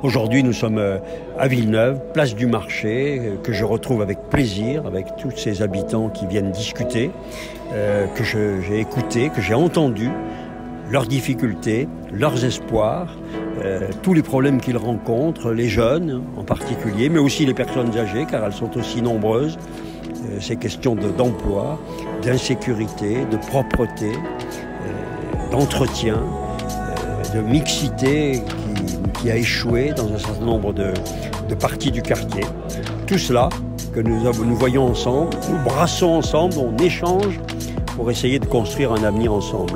Aujourd'hui, nous sommes euh, à Villeneuve, place du marché, euh, que je retrouve avec plaisir, avec tous ces habitants qui viennent discuter, euh, que j'ai écouté, que j'ai entendu, leurs difficultés, leurs espoirs, tous les problèmes qu'ils rencontrent, les jeunes en particulier, mais aussi les personnes âgées, car elles sont aussi nombreuses. ces questions d'emploi, d'insécurité, de propreté, d'entretien, de mixité qui, a échoué dans un certain nombre de, parties du quartier. Tout cela que nous, nous voyons ensemble, nous brassons ensemble, on échange pour essayer de construire un avenir ensemble.